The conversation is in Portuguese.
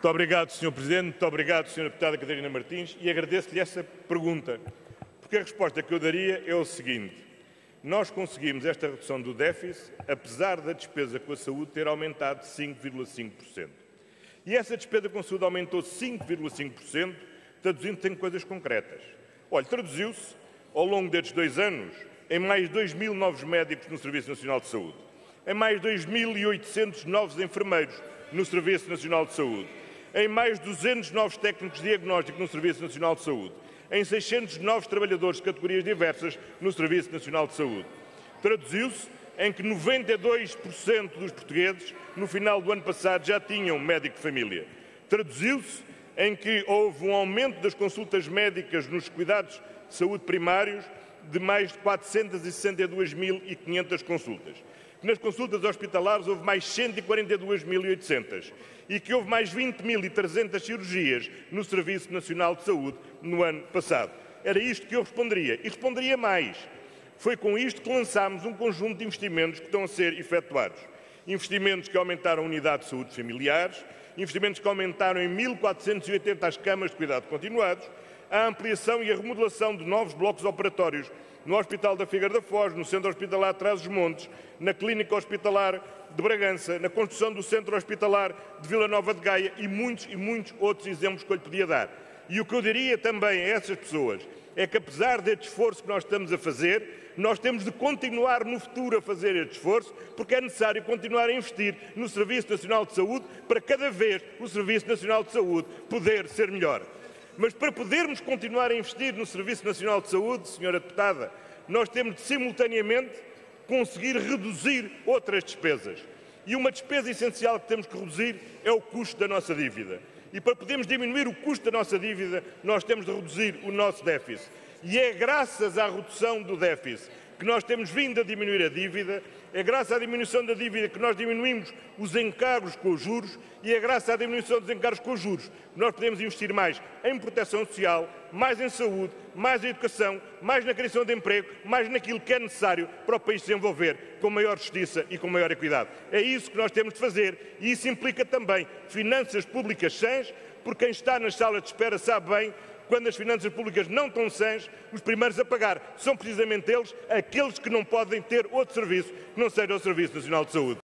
Muito obrigado, Sr. Presidente. Muito obrigado, Sra. Deputada Catarina Martins. E agradeço-lhe essa pergunta, porque a resposta que eu daria é o seguinte. Nós conseguimos esta redução do déficit, apesar da despesa com a saúde ter aumentado 5,5%. E essa despesa com a saúde aumentou 5,5%, traduzindo-se em coisas concretas. Olha, traduziu-se, ao longo destes dois anos, em mais 2 mil novos médicos no Serviço Nacional de Saúde, em mais 2.800 novos enfermeiros no Serviço Nacional de Saúde, em mais 200 novos técnicos de diagnóstico no Serviço Nacional de Saúde, em 600 novos trabalhadores de categorias diversas no Serviço Nacional de Saúde. Traduziu-se em que 92% dos portugueses, no final do ano passado, já tinham médico de família. Traduziu-se em que houve um aumento das consultas médicas nos cuidados de saúde primários de mais de 462.500 consultas. Nas consultas hospitalares houve mais 142.800 e que houve mais 20.300 cirurgias no Serviço Nacional de Saúde no ano passado. Era isto que eu responderia. E responderia mais. Foi com isto que lançámos um conjunto de investimentos que estão a ser efetuados. Investimentos que aumentaram a unidade de saúde familiares, investimentos que aumentaram em 1.480 as camas de cuidado continuados, a ampliação e a remodelação de novos blocos operatórios no Hospital da Figueira da Foz, no Centro Hospitalar de Trás-os-Montes, na Clínica Hospitalar de Bragança, na construção do Centro Hospitalar de Vila Nova de Gaia e muitos e muitos outros exemplos que eu lhe podia dar. E o que eu diria também a essas pessoas é que, apesar deste esforço que nós estamos a fazer, nós temos de continuar no futuro a fazer este esforço, porque é necessário continuar a investir no Serviço Nacional de Saúde para cada vez o Serviço Nacional de Saúde poder ser melhor. Mas para podermos continuar a investir no Serviço Nacional de Saúde, Senhora Deputada, nós temos de simultaneamente conseguir reduzir outras despesas. E uma despesa essencial que temos que reduzir é o custo da nossa dívida. E para podermos diminuir o custo da nossa dívida, nós temos de reduzir o nosso déficit. E é graças à redução do déficit que nós temos vindo a diminuir a dívida, é graças à diminuição da dívida que nós diminuímos os encargos com os juros e é graças à diminuição dos encargos com os juros que nós podemos investir mais em proteção social, mais em saúde, mais em educação, mais na criação de emprego, mais naquilo que é necessário para o país se desenvolver com maior justiça e com maior equidade. É isso que nós temos de fazer e isso implica também finanças públicas sãs, porque quem está nas salas de espera sabe bem quando as finanças públicas não estão sãs, os primeiros a pagar são precisamente eles, aqueles que não podem ter outro serviço que não seja o Serviço Nacional de Saúde.